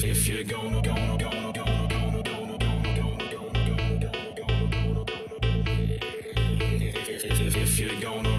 If you're gonna, gonna you're gonna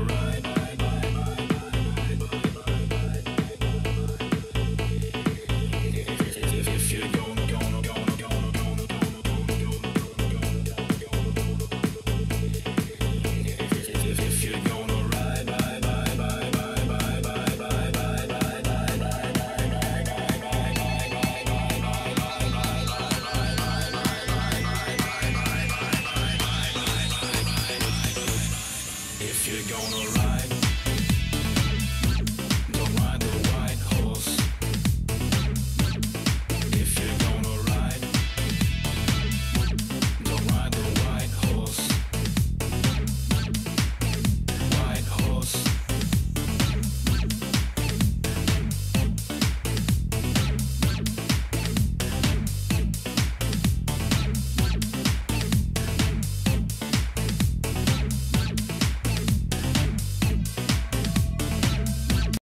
gonna ride.